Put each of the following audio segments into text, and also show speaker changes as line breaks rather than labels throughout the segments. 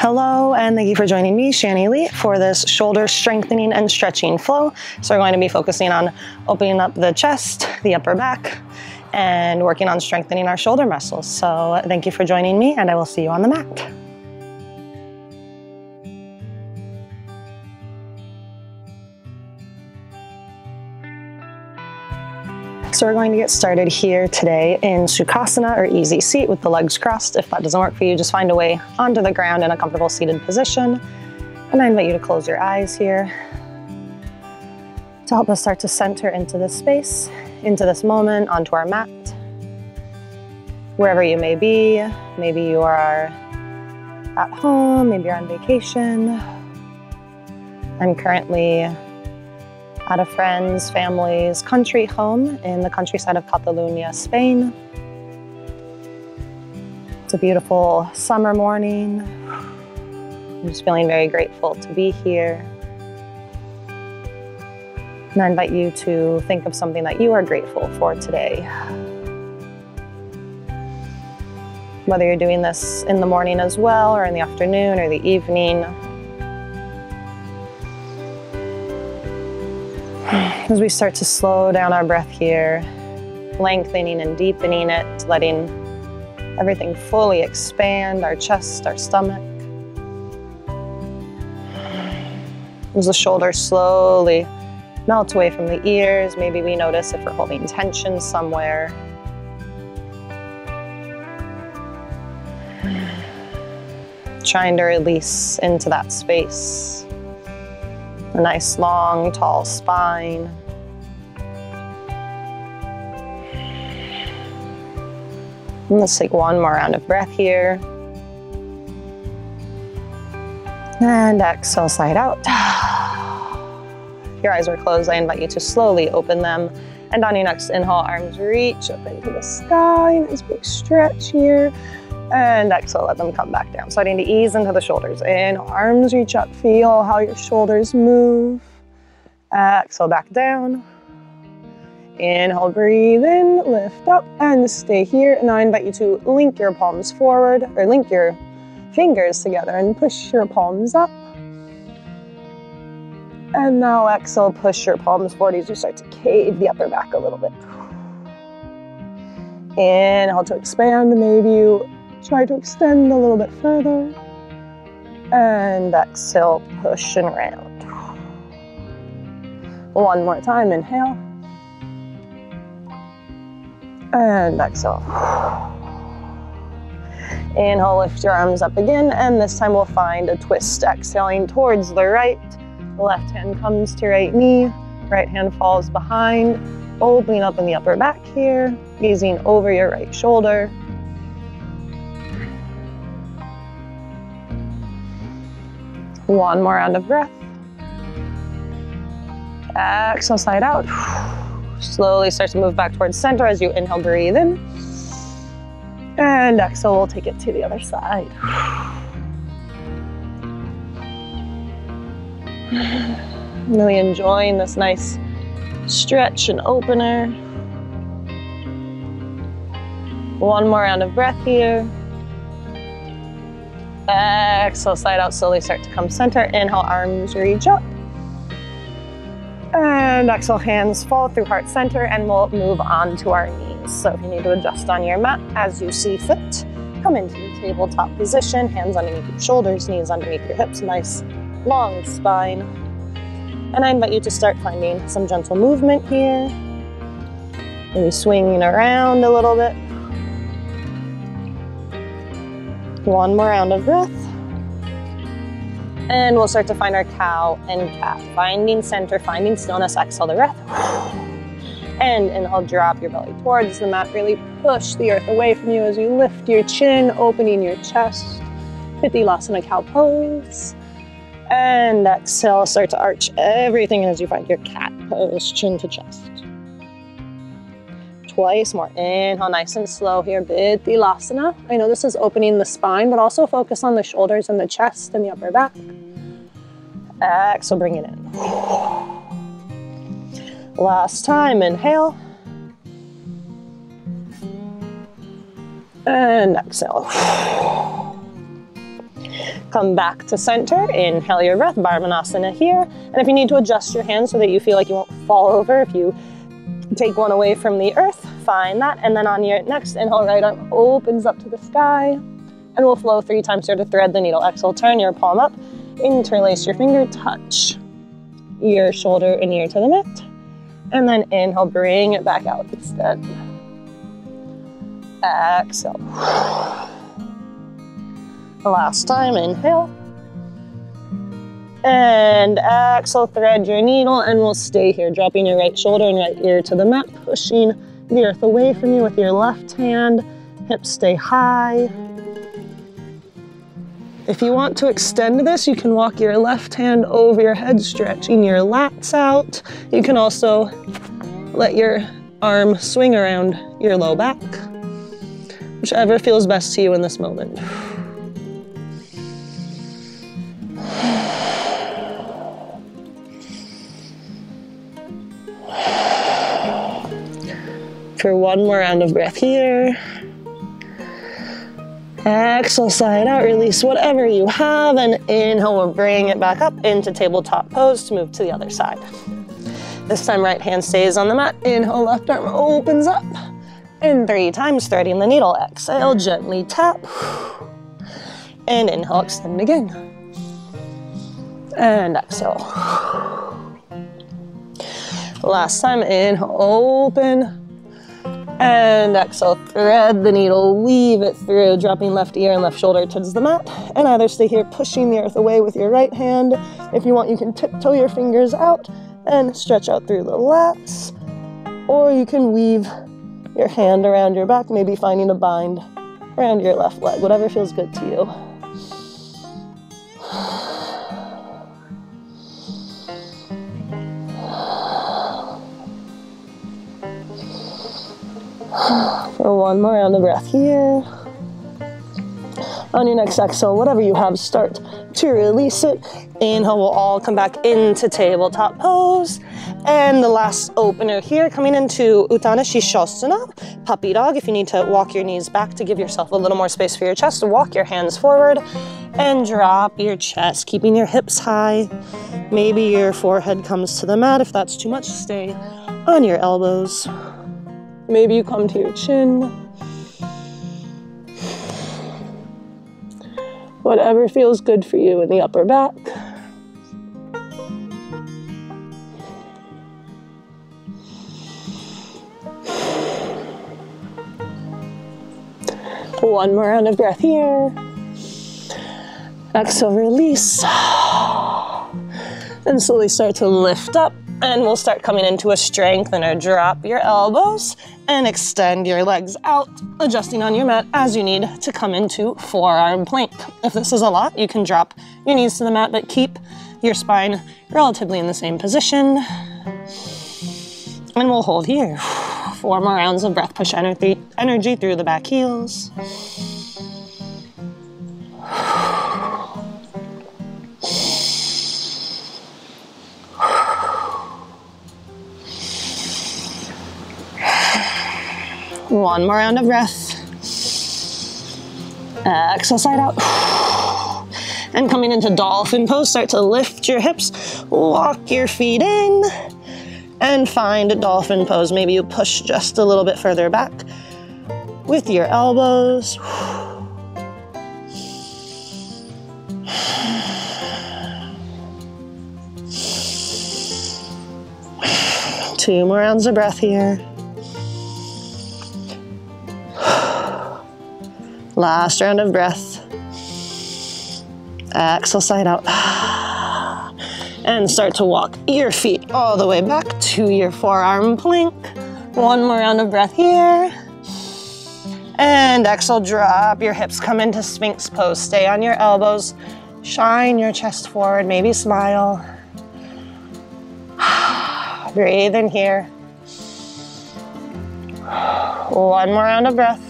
Hello, and thank you for joining me, Shanny Leigh, for this shoulder strengthening and stretching flow. So we're going to be focusing on opening up the chest, the upper back, and working on strengthening our shoulder muscles. So thank you for joining me, and I will see you on the mat. So we're going to get started here today in Sukhasana or easy seat with the legs crossed. If that doesn't work for you, just find a way onto the ground in a comfortable seated position. And I invite you to close your eyes here to help us start to center into this space, into this moment, onto our mat. Wherever you may be, maybe you are at home, maybe you're on vacation. I'm currently at a friend's family's country home in the countryside of Catalonia, Spain. It's a beautiful summer morning. I'm just feeling very grateful to be here. And I invite you to think of something that you are grateful for today. Whether you're doing this in the morning as well, or in the afternoon, or the evening, As we start to slow down our breath here, lengthening and deepening it, letting everything fully expand our chest, our stomach. As the shoulders slowly melt away from the ears, maybe we notice if we're holding tension somewhere. Trying to release into that space. A nice long, tall spine. Let's take one more round of breath here. And exhale, side out. Your eyes are closed, I invite you to slowly open them. And on your next inhale, arms reach up into the sky. Nice big stretch here. And exhale, let them come back down. Starting to ease into the shoulders. Inhale, arms reach up. Feel how your shoulders move. Exhale, back down. Inhale, breathe in, lift up, and stay here. Now I invite you to link your palms forward, or link your fingers together and push your palms up. And now exhale, push your palms forward as you start to cave the upper back a little bit. Inhale to expand. Maybe you Try to extend a little bit further. And exhale, push and round. One more time, inhale. And exhale. Inhale, lift your arms up again, and this time we'll find a twist, exhaling towards the right. Left hand comes to right knee, right hand falls behind, opening up in the upper back here, gazing over your right shoulder. One more round of breath. Exhale, side out. Slowly start to move back towards center as you inhale, breathe in. And exhale, we'll take it to the other side. Really enjoying this nice stretch and opener. One more round of breath here. Exhale, side out, slowly start to come center. Inhale, arms reach up. And exhale, hands fall through heart center and we'll move on to our knees. So if you need to adjust on your mat as you see fit, come into the tabletop position, hands underneath your shoulders, knees underneath your hips, nice long spine. And I invite you to start finding some gentle movement here. Maybe swinging around a little bit. One more round of breath. And we'll start to find our cow and cat. Finding center, finding stillness, exhale the breath. And inhale, drop your belly towards the mat. Really push the earth away from you as you lift your chin, opening your chest. Bitilasana cow pose. And exhale, start to arch everything as you find your cat pose, chin to chest twice more. Inhale, nice and slow here, Bitilasana. I know this is opening the spine, but also focus on the shoulders and the chest and the upper back. Exhale, bring it in. Last time, inhale. And exhale. Come back to center, inhale your breath, Bharmanasana here. And if you need to adjust your hands so that you feel like you won't fall over, if you take one away from the earth, find that. And then on your next inhale, right arm opens up to the sky. And we'll flow three times here to thread the needle. Exhale, turn your palm up, interlace your finger, touch your shoulder and ear to the mat. And then inhale, bring it back out, extend. Exhale. Last time, inhale. And exhale, thread your needle and we'll stay here, dropping your right shoulder and right ear to the mat, pushing the earth away from you with your left hand. Hips stay high. If you want to extend this, you can walk your left hand over your head, stretching your lats out. You can also let your arm swing around your low back, whichever feels best to you in this moment. For one more round of breath here. Exhale, side out, release whatever you have, and inhale, we'll bring it back up into tabletop pose to move to the other side. This time, right hand stays on the mat. Inhale, left arm opens up. And three times, threading the needle. Exhale, gently tap. And inhale, extend again. And exhale. Last time, inhale, open. And exhale, thread the needle, weave it through, dropping left ear and left shoulder towards the mat. And either stay here, pushing the earth away with your right hand. If you want, you can tiptoe your fingers out and stretch out through the lats. Or you can weave your hand around your back, maybe finding a bind around your left leg, whatever feels good to you. One more round of breath here. On your next exhale, whatever you have, start to release it. Inhale, we'll all come back into tabletop pose. And the last opener here, coming into Uttana Shishosana, puppy dog. If you need to walk your knees back to give yourself a little more space for your chest, walk your hands forward and drop your chest, keeping your hips high. Maybe your forehead comes to the mat. If that's too much, stay on your elbows. Maybe you come to your chin. Whatever feels good for you in the upper back. One more round of breath here. Exhale, release. And slowly start to lift up and we'll start coming into a strengthener. Drop your elbows and extend your legs out, adjusting on your mat as you need to come into forearm plank. If this is a lot, you can drop your knees to the mat, but keep your spine relatively in the same position. And we'll hold here. Four more rounds of breath. Push energy through the back heels. One more round of breath. Exhale, side out. And coming into dolphin pose, start to lift your hips, walk your feet in, and find a dolphin pose. Maybe you push just a little bit further back with your elbows. Two more rounds of breath here. Last round of breath. Exhale, side out. And start to walk your feet all the way back to your forearm plank. One more round of breath here. And exhale, drop your hips, come into Sphinx pose. Stay on your elbows, shine your chest forward, maybe smile. Breathe in here. One more round of breath.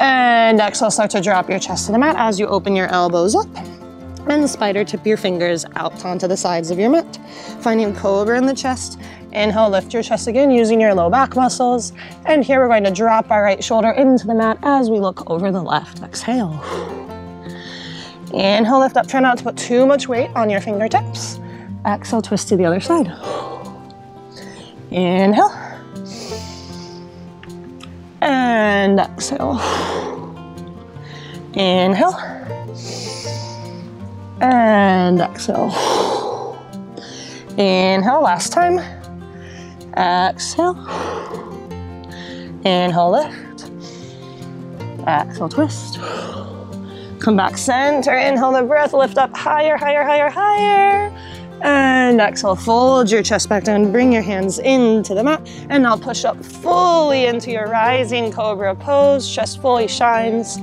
And exhale, start to drop your chest to the mat as you open your elbows up. And spider tip your fingers out onto the sides of your mat. Finding cobra in the chest. Inhale, lift your chest again using your low back muscles. And here we're going to drop our right shoulder into the mat as we look over the left. Exhale. Inhale, lift up. Try not to put too much weight on your fingertips. Exhale, twist to the other side. Inhale. And exhale. Inhale. And exhale. Inhale, last time. Exhale. Inhale, lift. Exhale, twist. Come back center, inhale the breath, lift up higher, higher, higher, higher. And exhale, fold your chest back down, bring your hands into the mat, and now push up fully into your rising cobra pose. Chest fully shines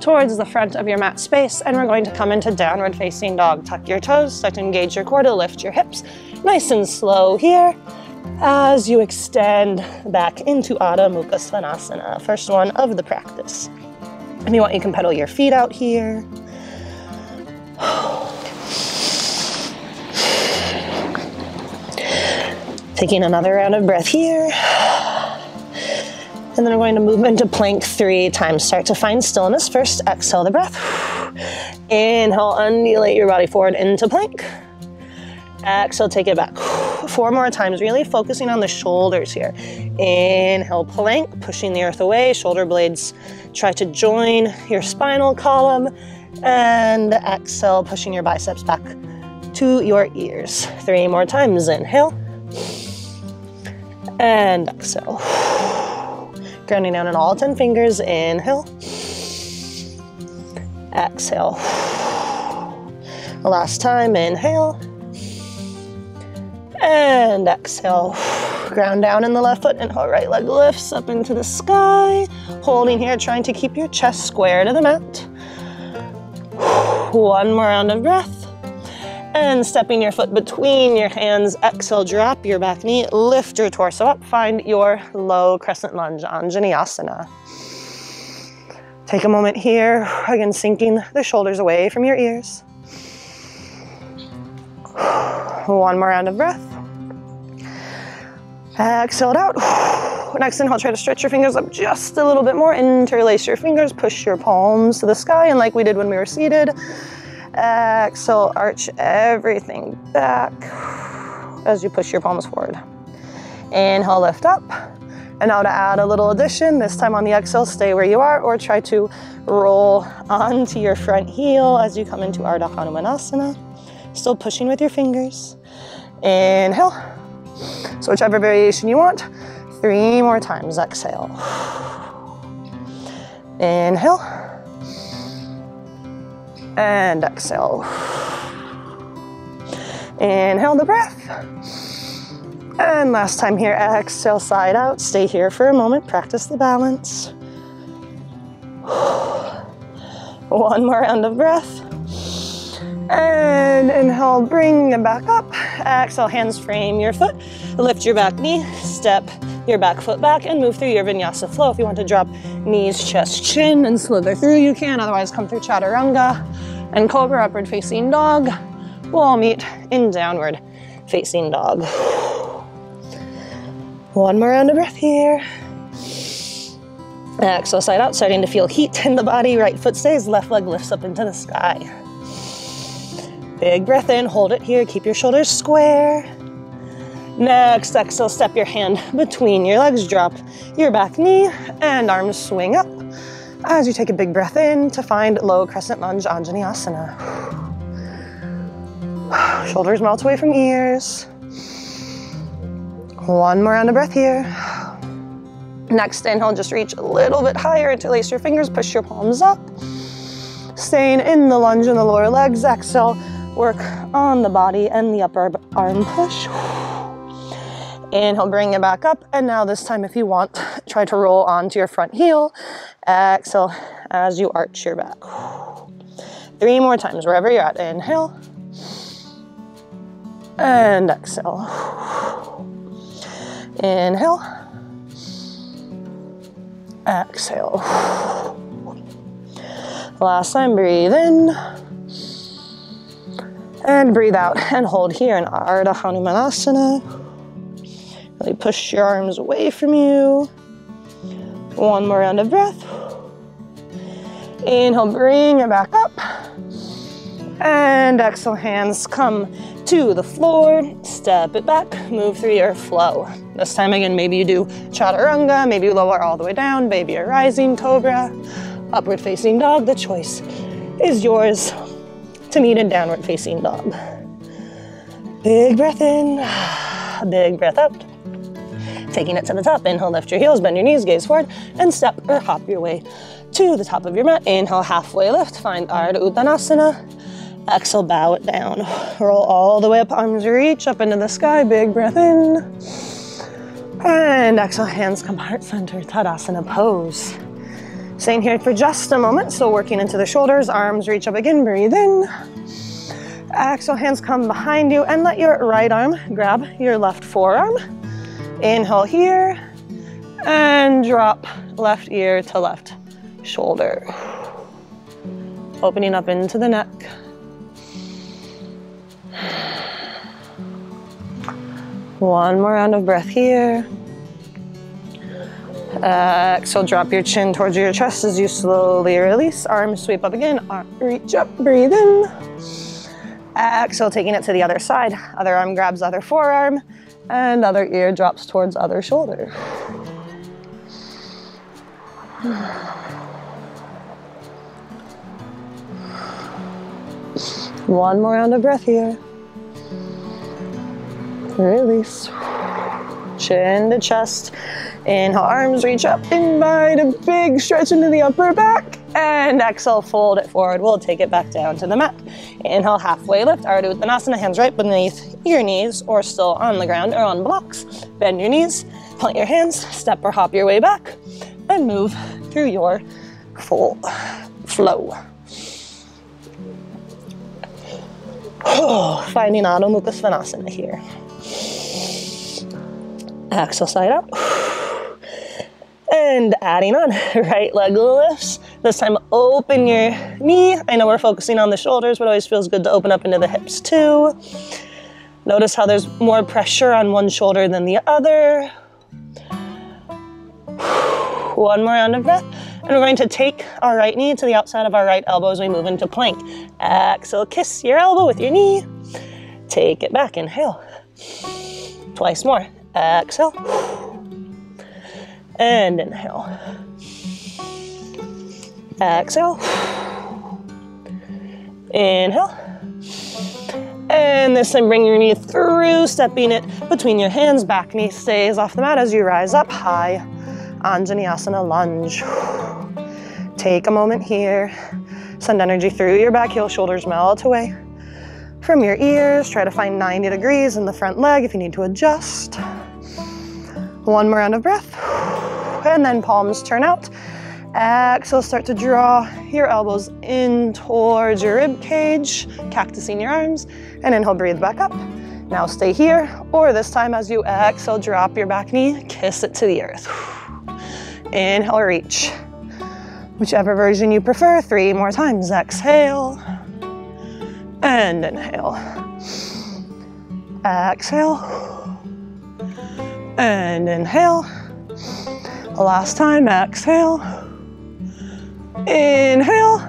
towards the front of your mat space, and we're going to come into downward facing dog. Tuck your toes, start to engage your core to lift your hips. Nice and slow here as you extend back into Adho Mukha Svanasana, first one of the practice. If you want, you can pedal your feet out here. Taking another round of breath here. And then we're going to move into plank three times. Start to find stillness first. Exhale the breath. Inhale, undulate your body forward into plank. Exhale, take it back. Four more times, really focusing on the shoulders here. Inhale, plank, pushing the earth away, shoulder blades try to join your spinal column. And exhale, pushing your biceps back to your ears. Three more times, inhale. And exhale. Grounding down in all 10 fingers, inhale. Exhale. Last time, inhale. And exhale. Ground down in the left foot. Inhale, right leg lifts up into the sky. Holding here, trying to keep your chest square to the mat. One more round of breath. And stepping your foot between your hands, exhale, drop your back knee, lift your torso up, find your low crescent lunge, Anjaneyasana. Take a moment here, again, sinking the shoulders away from your ears. One more round of breath. Exhale it out. Next inhale, try to stretch your fingers up just a little bit more. Interlace your fingers, push your palms to the sky, and like we did when we were seated, exhale, arch everything back as you push your palms forward. Inhale, lift up. And now to add a little addition, this time on the exhale, stay where you are or try to roll onto your front heel as you come into Ardha Hanumanasana. Still pushing with your fingers. Inhale. So whichever variation you want, three more times, exhale. Inhale. And exhale. Inhale the breath. And last time here, exhale, side out. Stay here for a moment, practice the balance. One more round of breath. And inhale, bring it back up. Exhale, hands frame your foot. Lift your back knee, step your back foot back, and move through your vinyasa flow. If you want to drop knees, chest, chin, and slither through, you can. Otherwise, come through chaturanga and cobra, upward facing dog. We'll all meet in downward facing dog. One more round of breath here. Exhale, side out, starting to feel heat in the body. Right foot stays, left leg lifts up into the sky. Big breath in, hold it here, keep your shoulders square. Next exhale, step your hand between your legs, drop your back knee, and arms swing up as you take a big breath in to find low crescent lunge Anjaneyasana. Shoulders melt away from ears. One more round of breath here. Next inhale, just reach a little bit higher, interlace your fingers, push your palms up. Staying in the lunge in the lower legs. Exhale, work on the body and the upper arm push. Inhale, bring it back up. And now this time, if you want, try to roll onto your front heel. Exhale as you arch your back. Three more times, wherever you're at. Inhale. And exhale. Inhale. Exhale. Last time, breathe in. And breathe out and hold here in Ardha Hanumanasana. Really push your arms away from you. One more round of breath. Inhale, bring it back up. And exhale, hands come to the floor, step it back, move through your flow. This time again, maybe you do chaturanga, maybe you lower all the way down, maybe a rising cobra, upward facing dog. The choice is yours to meet a downward facing dog. Big breath in, big breath out. Taking it to the top, inhale, lift your heels, bend your knees, gaze forward, and step or hop your way to the top of your mat. Inhale, halfway lift, find Ardha Uttanasana. Exhale, bow it down. Roll all the way up, arms reach up into the sky. Big breath in. And exhale, hands come heart center, Tadasana pose. Staying here for just a moment, still working into the shoulders, arms reach up again, breathe in. Exhale, hands come behind you and let your right arm grab your left forearm. Inhale here and drop left ear to left shoulder. Opening up into the neck. One more round of breath here. Exhale, drop your chin towards your chest as you slowly release. Arms sweep up again. Reach up, breathe in. Exhale, taking it to the other side. Other arm grabs other forearm, and other ear drops towards other shoulder. One more round of breath here. Release. Chin to chest. Inhale, arms reach up, invite a big stretch into the upper back. And exhale, fold it forward. We'll take it back down to the mat. Inhale, halfway lift, Ardha Uttanasana, hands right beneath your knees or still on the ground or on blocks. Bend your knees, plant your hands, step or hop your way back, and move through your full flow. Oh, finding Adho Mukha Svanasana here. Exhale, side up. And adding on, right leg lifts. This time, open your knee. I know we're focusing on the shoulders, but it always feels good to open up into the hips too. Notice how there's more pressure on one shoulder than the other. One more round of breath. And we're going to take our right knee to the outside of our right elbow as we move into plank. Exhale, kiss your elbow with your knee. Take it back, inhale. Twice more. Exhale. And inhale. Exhale. Inhale. And this time bring your knee through, stepping it between your hands. Back knee stays off the mat as you rise up high. Anjaneyasana lunge. Take a moment here. Send energy through your back heel, shoulders melt away. From your ears, try to find 90 degrees in the front leg if you need to adjust. One more round of breath. And then palms turn out. Exhale, start to draw your elbows in towards your rib cage, cactusing your arms, and inhale, breathe back up. Now stay here, or this time as you exhale, drop your back knee, kiss it to the earth. Inhale, reach. Whichever version you prefer, three more times. Exhale and inhale. Exhale and inhale. Last time, exhale. Inhale.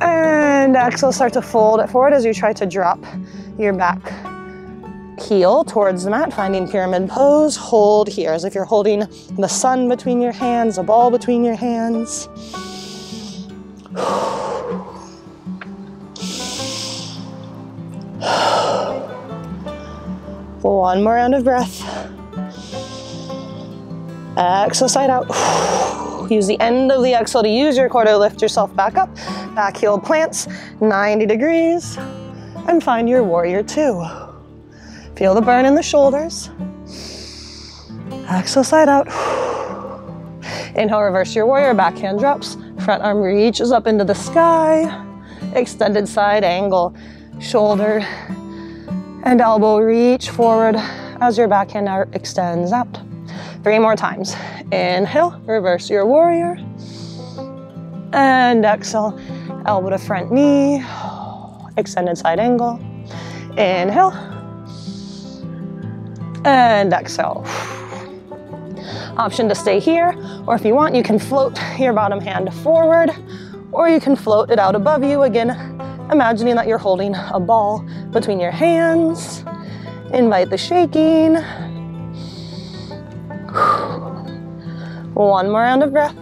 And exhale, start to fold it forward as you try to drop your back heel towards the mat, finding pyramid pose. Hold here as if you're holding the sun between your hands, a ball between your hands. One more round of breath. Exhale, side out. Use the end of the exhale to use your core to lift yourself back up. Back heel plants, 90 degrees. And find your warrior two. Feel the burn in the shoulders. Exhale, side out. Inhale, reverse your warrior, back hand drops. Front arm reaches up into the sky. Extended side angle. Shoulder and elbow reach forward as your backhand out extends out. Three more times. Inhale, reverse your warrior. And exhale, elbow to front knee, extended side angle. Inhale. And exhale. Option to stay here, or if you want, you can float your bottom hand forward, or you can float it out above you. Again, imagining that you're holding a ball between your hands. Invite the shaking. One more round of breath.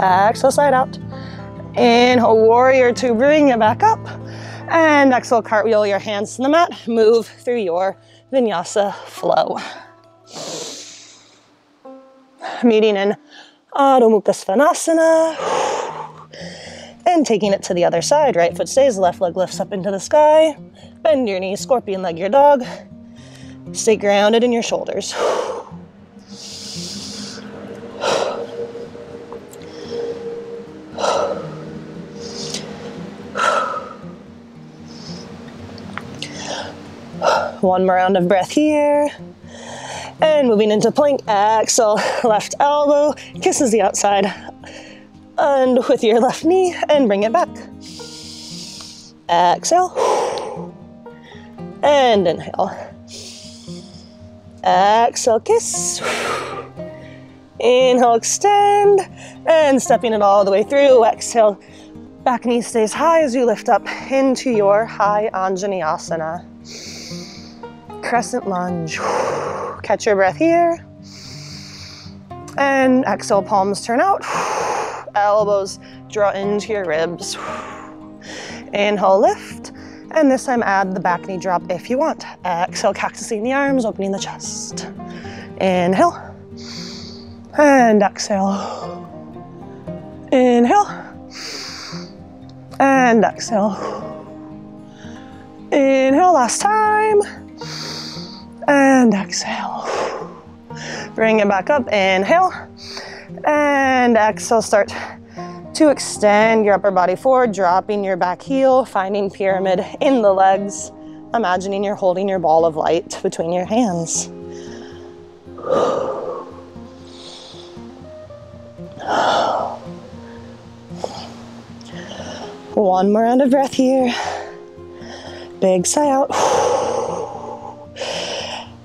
Exhale, side out. Inhale, warrior two, bring it back up. And exhale, cartwheel your hands to the mat. Move through your vinyasa flow. Meeting in Adho Mukha Svanasana. And taking it to the other side. Right foot stays, left leg lifts up into the sky. Bend your knees, scorpion leg your dog. Stay grounded in your shoulders. One more round of breath here. And moving into plank, exhale, left elbow kisses the outside. And with your left knee, and bring it back. Exhale. And inhale. Exhale, kiss. Inhale, extend. And stepping it all the way through. Exhale, back knee stays high as you lift up into your high Anjaneyasana. Crescent lunge. Catch your breath here. And exhale, palms turn out. Elbows draw into your ribs. Inhale, lift. And this time add the back knee drop if you want. Exhale, cactusing the arms, opening the chest. Inhale. And exhale. Inhale. And exhale. Inhale, last time. And exhale. Bring it back up, inhale. And exhale, start to extend your upper body forward, dropping your back heel, finding pyramid in the legs, imagining you're holding your ball of light between your hands. One more round of breath here. Big sigh out.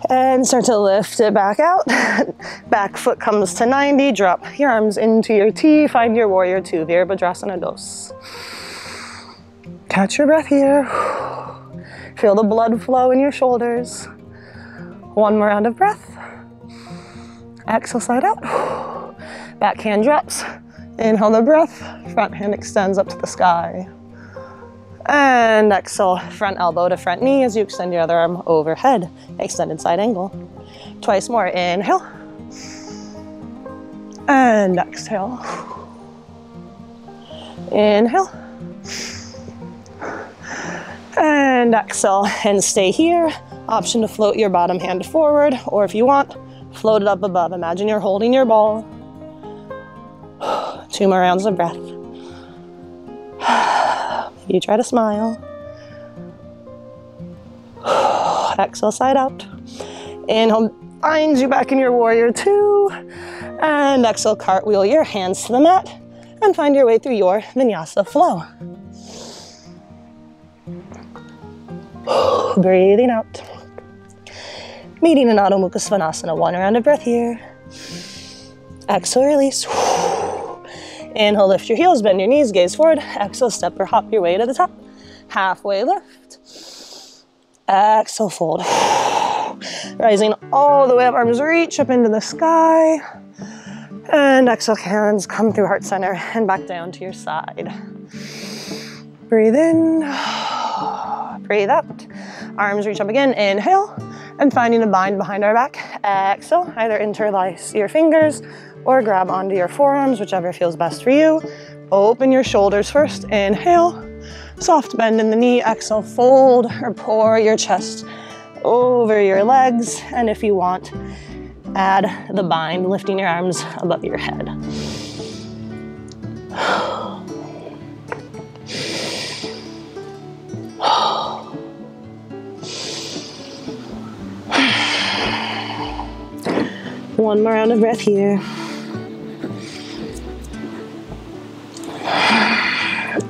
And start to lift it back out. back foot comes to 90. Drop your arms into your T. Find your warrior two, Virabhadrasana dos. Catch your breath here. Feel the blood flow in your shoulders. One more round of breath. Exhale, side out. Back hand drops. Inhale the breath. Front hand extends up to the sky. And exhale, front elbow to front knee as you extend your other arm overhead. Extended side angle. Twice more. Inhale. And exhale. Inhale. And exhale. And stay here. Option to float your bottom hand forward, or if you want, float it up above. Imagine you're holding your ball. Two more rounds of breath. You try to smile. Exhale, side out. Inhale, finds you back in your warrior two. And exhale, cartwheel your hands to the mat and find your way through your vinyasa flow. Breathing out. Meeting in Adho Mukha Svanasana. One round of breath here. Exhale, release. Inhale, lift your heels, bend your knees, gaze forward. Exhale, step or hop your way to the top. Halfway lift. Exhale, fold. Rising all the way up, arms reach up into the sky. And exhale, hands come through heart center and back down to your side. Breathe in, breathe out. Arms reach up again, inhale, and finding a bind behind our back. Exhale, either interlace your fingers or grab onto your forearms, whichever feels best for you. Open your shoulders first, inhale. Soft bend in the knee, exhale, fold or pour your chest over your legs. And if you want, add the bind, lifting your arms above your head. One more round of breath here.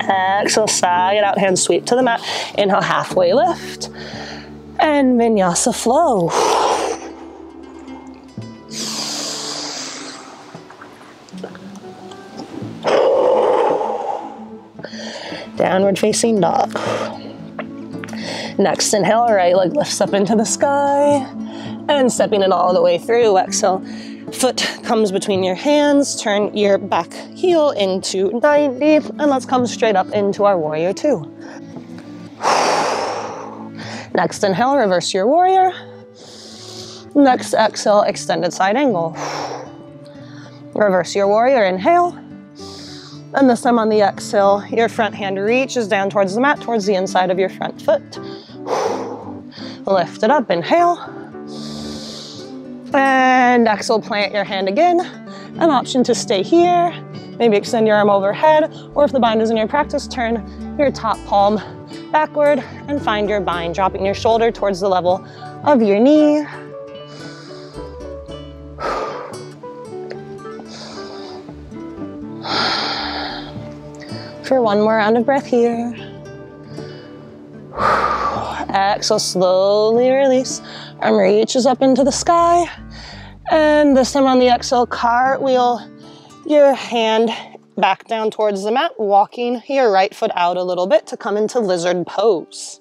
Exhale, sag it out, hands sweep to the mat. Inhale, halfway lift. And vinyasa flow. Downward facing dog. Next inhale, right leg lifts up into the sky and stepping it all the way through. Exhale, foot comes between your hands. Turn your back heel into 90 and let's come straight up into our warrior two. Next inhale, reverse your warrior. Next exhale, extended side angle. Reverse your warrior, inhale. And this time on the exhale, your front hand reaches down towards the mat, towards the inside of your front foot. Lift it up, inhale. And exhale, plant your hand again. An option to stay here. Maybe extend your arm overhead, or if the bind is in your practice, turn your top palm backward and find your bind, dropping your shoulder towards the level of your knee. For one more round of breath here. Exhale, slowly release. Arm reaches up into the sky. And this time on the exhale, cartwheel your hand back down towards the mat, walking your right foot out a little bit to come into lizard pose.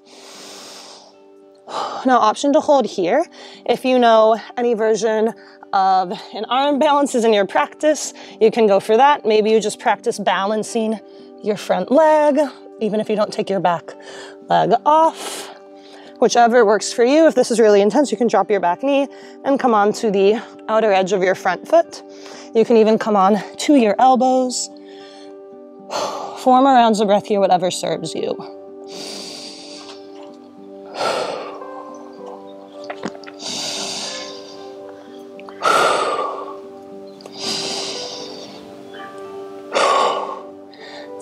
Now, option to hold here. If you know any version of an arm balance is in your practice, you can go for that. Maybe you just practice balancing your front leg, even if you don't take your back leg off. Whichever works for you. If this is really intense, you can drop your back knee and come on to the outer edge of your front foot. You can even come on to your elbows. Form rounds of breath here, whatever serves you.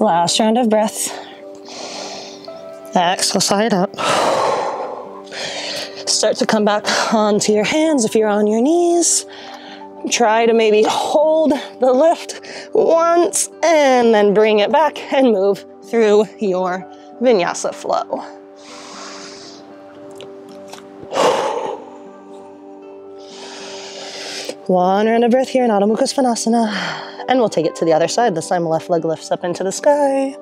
Last round of breaths. Exhale, side up. Start to come back onto your hands if you're on your knees. Try to maybe hold the lift once and then bring it back and move through your vinyasa flow. One round of breath here in Adho Mukha Svanasana. And we'll take it to the other side. This time, left leg lifts up into the sky.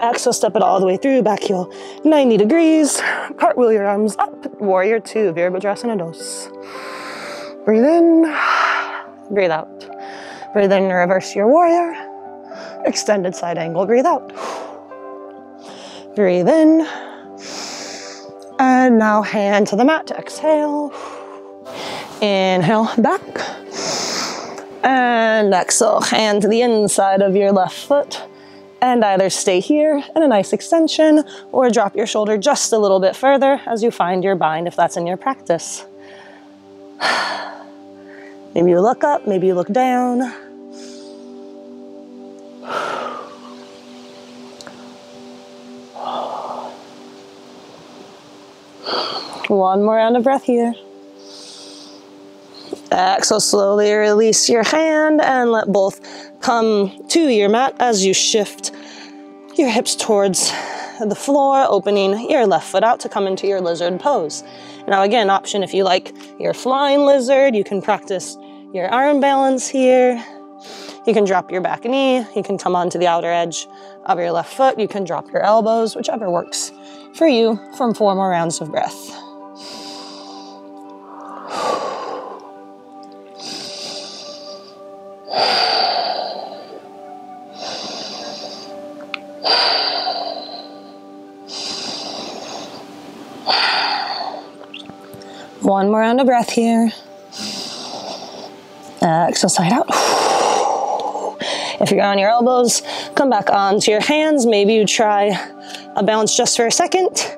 Exhale, step it all the way through, back heel 90 degrees. Cartwheel your arms up. Warrior two, Virabhadrasana dos. Breathe in, breathe out. Breathe in, reverse your warrior. Extended side angle, breathe out. Breathe in. And now hand to the mat to exhale. Inhale, back. And exhale, hand to the inside of your left foot. And either stay here in a nice extension or drop your shoulder just a little bit further as you find your bind if that's in your practice. Maybe you look up, maybe you look down. One more round of breath here. Exhale, slowly release your hand and let both come to your mat as you shift your hips towards the floor, opening your left foot out to come into your lizard pose. Now again, option if you like your flying lizard, you can practice your arm balance here. You can drop your back knee. You can come onto the outer edge of your left foot. You can drop your elbows, whichever works for you from four more rounds of breath. One more round of breath here. Exhale, side out. If you're on your elbows, come back onto your hands. Maybe you try a balance just for a second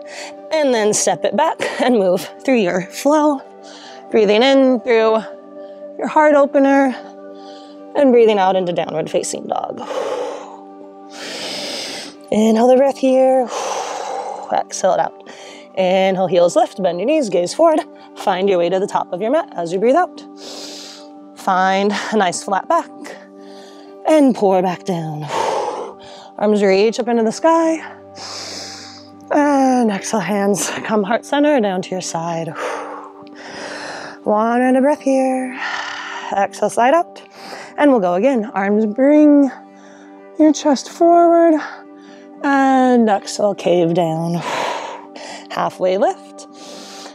and then step it back and move through your flow. Breathing in through your heart opener and breathing out into downward facing dog. Inhale the breath here. Exhale it out. Inhale, heels lift, bend your knees, gaze forward. Find your way to the top of your mat as you breathe out. Find a nice flat back and pour back down. Arms reach up into the sky. And exhale, hands come heart center down to your side. One round of breath here. Exhale, side out. And we'll go again. Arms bring your chest forward And exhale, cave down. Halfway lift.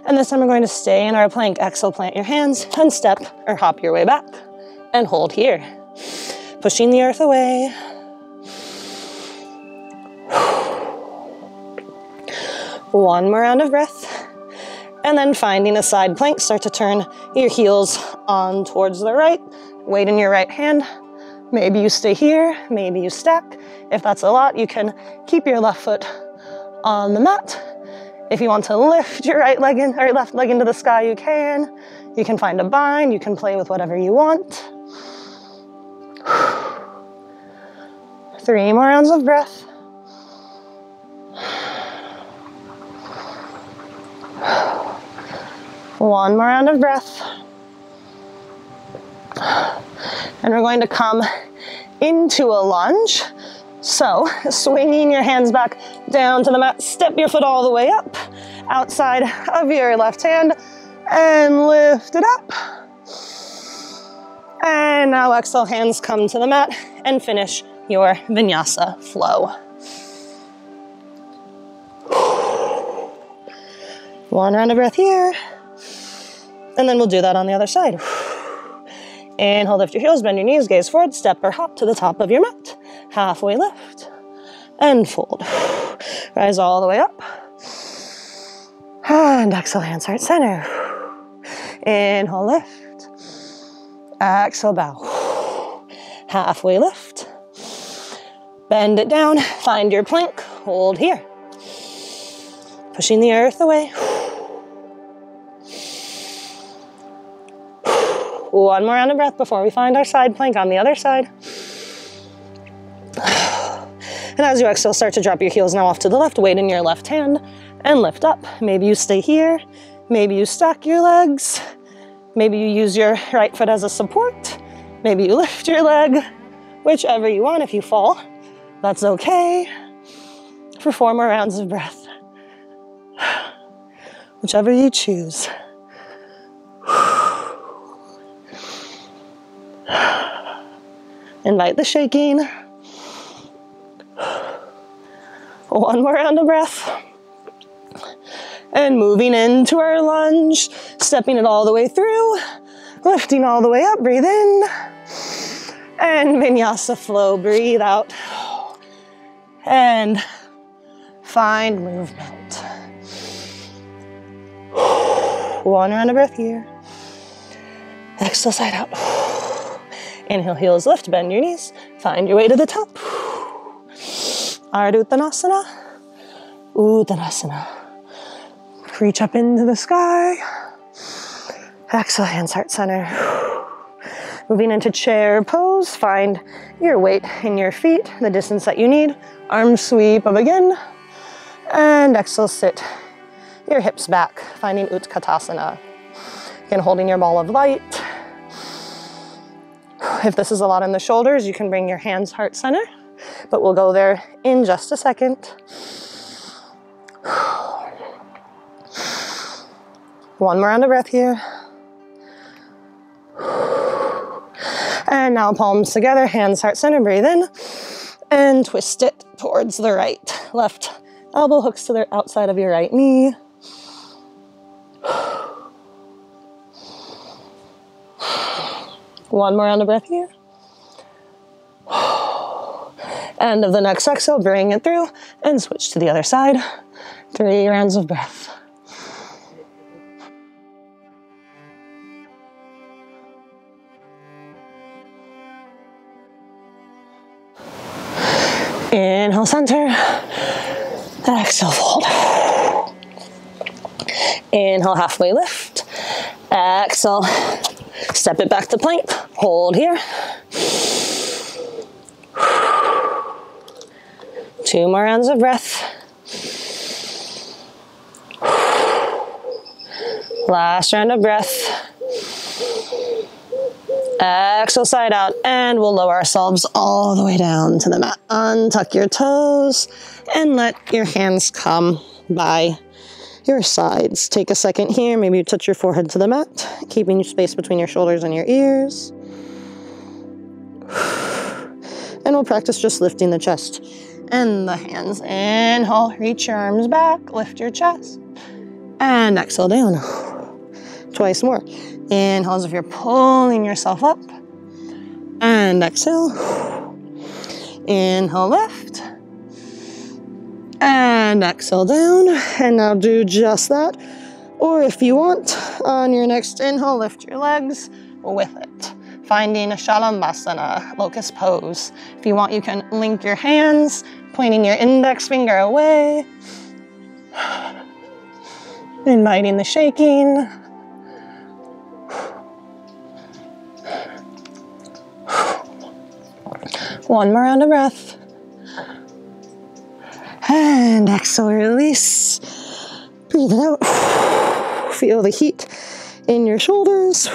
And this time we're going to stay in our plank. Exhale, plant your hands and step or hop your way back and hold here. Pushing the earth away. One more round of breath. And then finding a side plank, start to turn your heels on towards the right. Weight in your right hand. Maybe you stay here, maybe you stack. If that's a lot, you can keep your left foot on the mat. If you want to lift your right leg in, or left leg into the sky, you can. You can find a bind, you can play with whatever you want. Three more rounds of breath. One more round of breath. And we're going to come into a lunge. So, swinging your hands back down to the mat, step your foot all the way up, outside of your left hand, and lift it up. And now exhale, hands come to the mat, and finish your vinyasa flow. One round of breath here. And then we'll do that on the other side. Inhale, lift your heels, bend your knees, gaze forward, step or hop to the top of your mat. Halfway lift and fold. Rise all the way up. And exhale, hands heart center. Inhale, lift. Exhale, bow. Halfway lift. Bend it down, find your plank, hold here. Pushing the earth away. One more round of breath before we find our side plank on the other side. And as you exhale, start to drop your heels now off to the left, weight in your left hand, and lift up. Maybe you stay here. Maybe you stack your legs. Maybe you use your right foot as a support. Maybe you lift your leg, whichever you want. If you fall, that's okay. For four more rounds of breath. Whichever you choose. Invite the shaking. One more round of breath. And moving into our lunge, stepping it all the way through, lifting all the way up, breathe in. And vinyasa flow, breathe out. And find movement. One round of breath here. Exhale, side out. Inhale, heels lift, bend your knees, find your way to the top. Ardha Uttanasana, Uttanasana. Reach up into the sky. Exhale, hands heart center. Moving into chair pose, find your weight in your feet, the distance that you need. Arm sweep up again. And exhale, sit your hips back, finding Utkatasana. Again, holding your ball of light. If this is a lot in the shoulders, you can bring your hands heart center, but we'll go there in just a second. One more round of breath here. And now palms together, hands heart center, breathe in and twist it towards the right. Left elbow hooks to the outside of your right knee. One more round of breath here. End of the next exhale, bring it through and switch to the other side. Three rounds of breath. Inhale, center. Exhale, fold. Inhale, halfway lift. Exhale, Step it back to plank. Hold here. Two more rounds of breath. Last round of breath. Exhale, side out, and we'll lower ourselves all the way down to the mat. Untuck your toes and let your hands come by your sides. Take a second here, maybe you touch your forehead to the mat, keeping space between your shoulders and your ears. And we'll practice just lifting the chest and the hands. Inhale, reach your arms back, lift your chest. And exhale down. Twice more. Inhale as if you're pulling yourself up. And exhale. Inhale, lift. And exhale down. And now do just that. Or if you want, on your next inhale, lift your legs with it. Finding a Shalabhasana, locust pose. If you want, you can link your hands, pointing your index finger away. Inviting the shaking. One more round of breath. And exhale, release. Breathe it out. Feel the heat in your shoulders.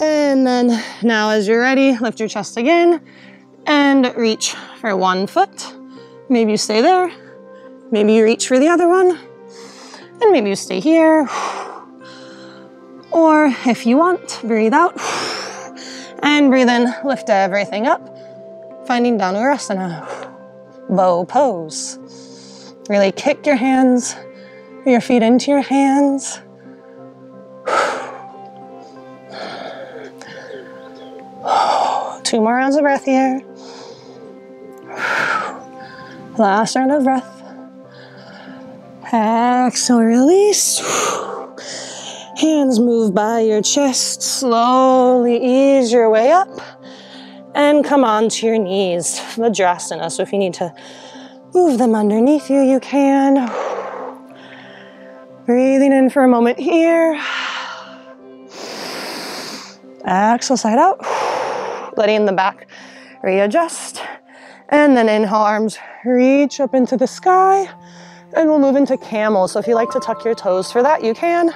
And then now, as you're ready, lift your chest again and reach for one foot. Maybe you stay there. Maybe you reach for the other one. And maybe you stay here. Or if you want, breathe out and breathe in, lift everything up, finding Dhanurasana, bow pose. Really kick your hands, your feet into your hands. Two more rounds of breath here. Last round of breath. Exhale, release. Hands move by your chest. Slowly ease your way up and come onto your knees, Vajrasana. So if you need to move them underneath you, you can. Breathing in for a moment here. Exhale, side out. Letting the back readjust. And then inhale, arms reach up into the sky. And we'll move into camel. So if you like to tuck your toes for that, you can.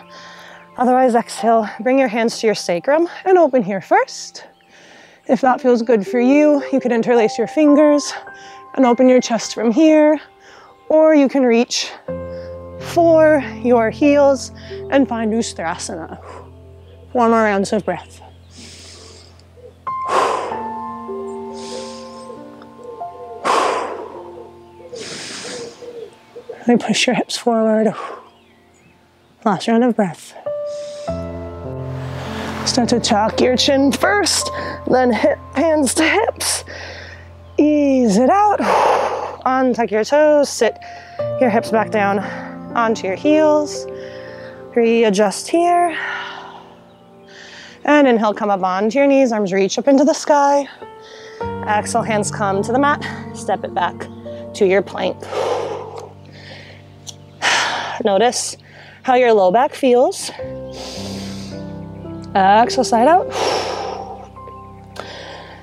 Otherwise, exhale, bring your hands to your sacrum and open here first. If that feels good for you, you could interlace your fingers and open your chest from here, or you can reach for your heels and find Ustrasana. One more rounds of breath. Push your hips forward. Last round of breath. Start to tuck your chin first, then hip, hands to hips. Ease it out. Untuck your toes, sit your hips back down onto your heels. Readjust here. And inhale, come up onto your knees, arms reach up into the sky. Exhale, hands come to the mat, step it back to your plank. Notice how your low back feels. Exhale, side out.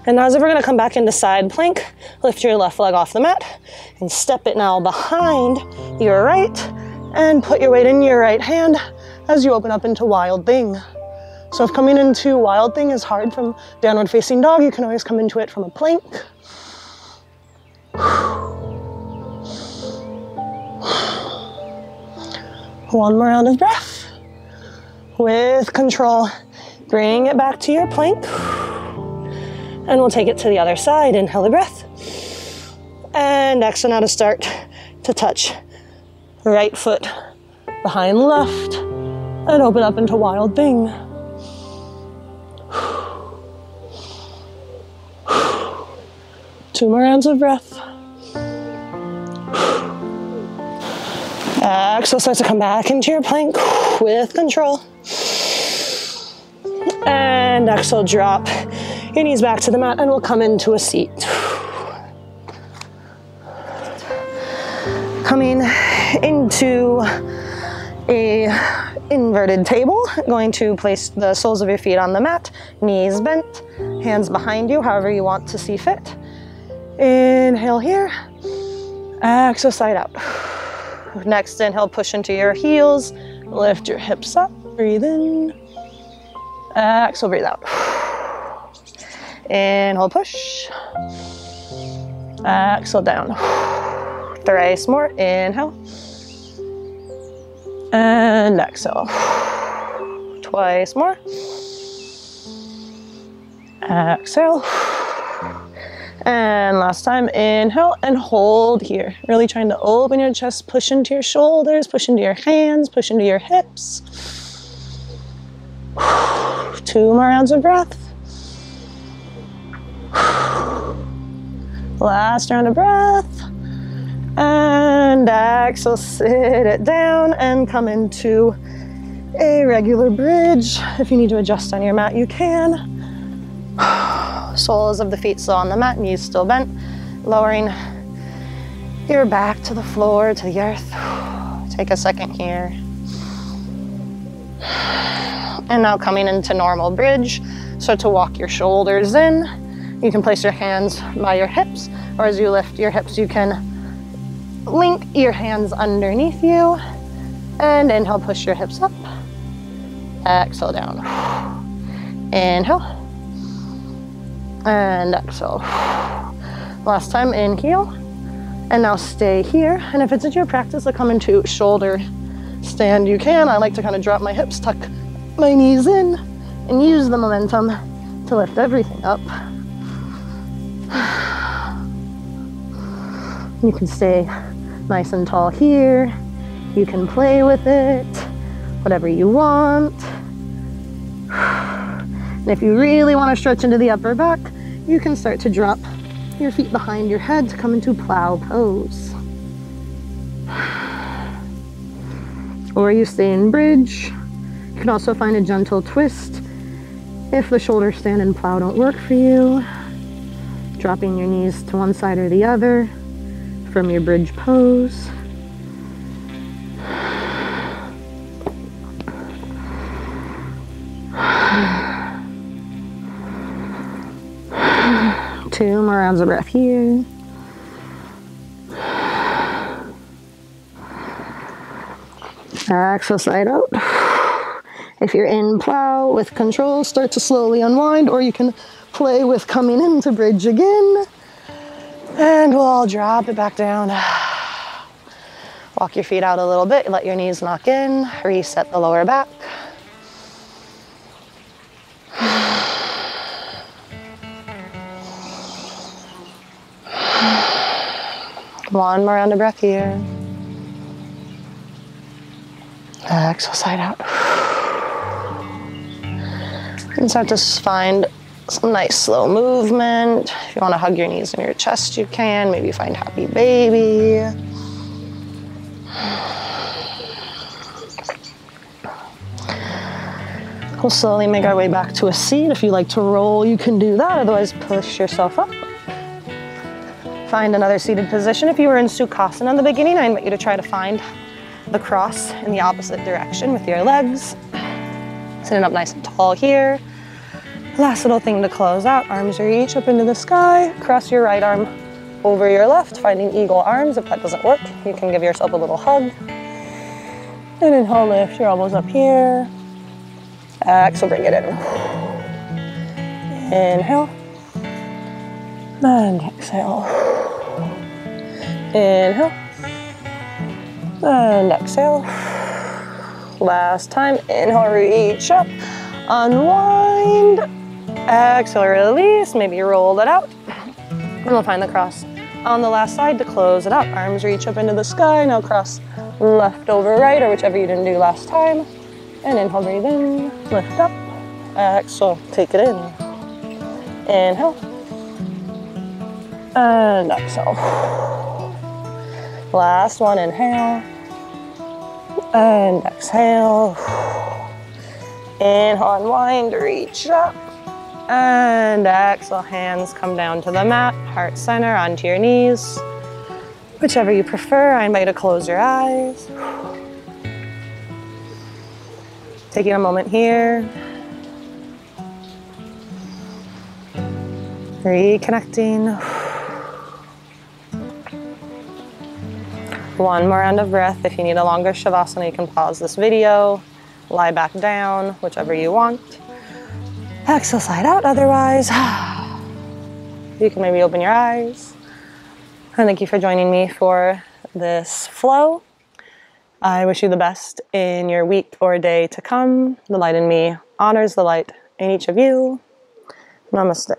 And now as if we're gonna come back into side plank, lift your left leg off the mat and step it now behind your right and put your weight in your right hand as you open up into wild thing. So if coming into wild thing is hard from downward facing dog, you can always come into it from a plank. One more round of breath with control. Bring it back to your plank. And we'll take it to the other side. Inhale the breath. And exhale now to start to touch right foot behind left and open up into wild thing. Two more rounds of breath. Exhale starts to come back into your plank with control. And exhale, drop your knees back to the mat and we'll come into a seat. Coming into a inverted table, going to place the soles of your feet on the mat, knees bent, hands behind you, however you want to see fit. Inhale here, exhale side out. Next inhale, push into your heels, lift your hips up, breathe in, exhale, breathe out. Inhale, push, exhale down. Thrice more, inhale, and exhale. Twice more. Exhale. And last time, inhale and hold here. Really trying to open your chest, push into your shoulders, push into your hands, push into your hips. Two more rounds of breath. Last round of breath. And exhale, sit it down and come into a regular bridge. If you need to adjust on your mat, you can. Soles of the feet still on the mat, knees still bent, lowering your back to the floor, to the earth. Take a second here. And now coming into normal bridge, start to walk your shoulders in. You can place your hands by your hips, or as you lift your hips, you can link your hands underneath you. And inhale, push your hips up. Exhale down. Inhale. And exhale. Last time, inhale. And now stay here. And if it's in your practice to come into shoulder stand, you can. I like to kind of drop my hips, tuck my knees in, and use the momentum to lift everything up. You can stay nice and tall here. You can play with it, whatever you want. And if you really want to stretch into the upper back, you can start to drop your feet behind your head to come into plow pose. Or you stay in bridge. You can also find a gentle twist if the shoulder stand and plow don't work for you. Dropping your knees to one side or the other from your bridge pose. Rounds of breath here. Exhale, side out. If you're in plow with control, start to slowly unwind, or you can play with coming into bridge again. And we'll all drop it back down. Walk your feet out a little bit, let your knees knock in, reset the lower back. One more round of breath here. Exhale, side out. And start to find some nice slow movement. If you want to hug your knees in your chest, you can. Maybe find happy baby. We'll slowly make our way back to a seat. If you like to roll, you can do that. Otherwise, push yourself up. Find another seated position. If you were in Sukhasana in the beginning, I invite you to try to find the cross in the opposite direction with your legs. Sitting up nice and tall here. Last little thing to close out, arms reach up into the sky, cross your right arm over your left, finding eagle arms. If that doesn't work, you can give yourself a little hug. And inhale, lift your elbows up here. Exhale, bring it in. Inhale. And exhale. Inhale. And exhale. Last time, inhale, reach up, unwind, Exhale, release. Maybe roll it out. And we'll find the cross on the last side to close it up. Arms reach up into the sky. Now cross left over right or whichever you didn't do last time. And inhale, breathe in, lift up. Exhale, take it in. Inhale. And exhale. Last one, inhale. And exhale. Inhale, unwind, reach up. And exhale, hands come down to the mat, heart center, onto your knees. Whichever you prefer, I invite you to close your eyes. Taking a moment here. Reconnecting. One more round of breath. If you need a longer Shavasana, you can pause this video, lie back down, whichever you want. Exhale, side out. Otherwise, you can maybe open your eyes. And thank you for joining me for this flow. I wish you the best in your week or day to come. The light in me honors the light in each of you. Namaste.